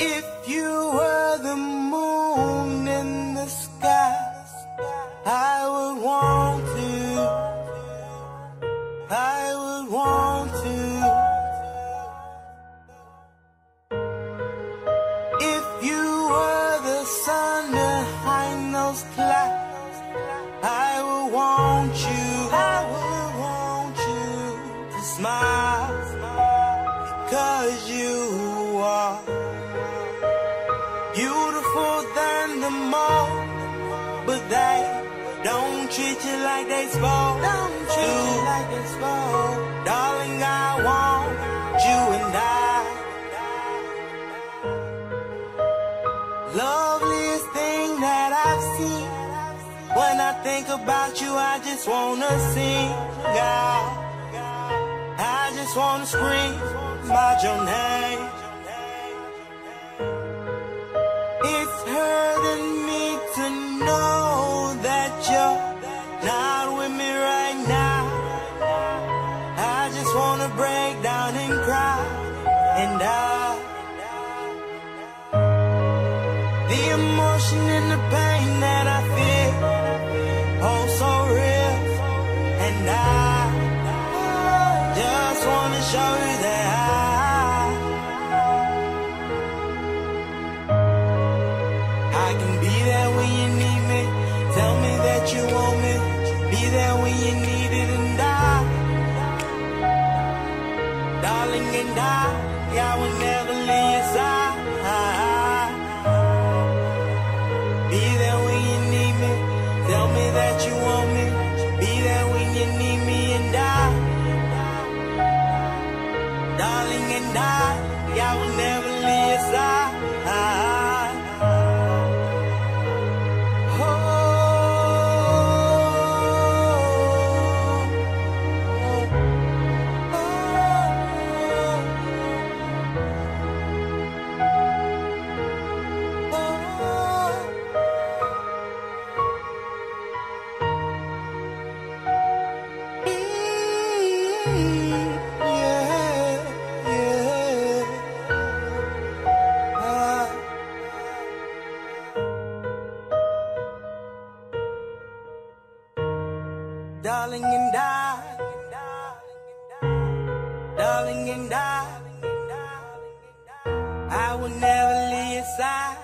If you were the moon in the sky, I would want to. I would want to. Beautiful than the most, but they don't treat you like they supposed Don't treat you like they supposed. Darling, I want you and I. Loveliest thing that I've seen. When I think about you, I just wanna sing out. I just wanna scream out your name. Break down and cry and die. The emotion and the pain that I feel, oh so real, and I just wanna show you that I. I can be there when you need me. Tell me that you want me. Be there when you need it and I, I will never leave your side. Be there when you need me. Tell me that you want me. Be there when you need me and I. Darling, and I, I will never leave your side. Darling and I, darling and I, I will never leave your side.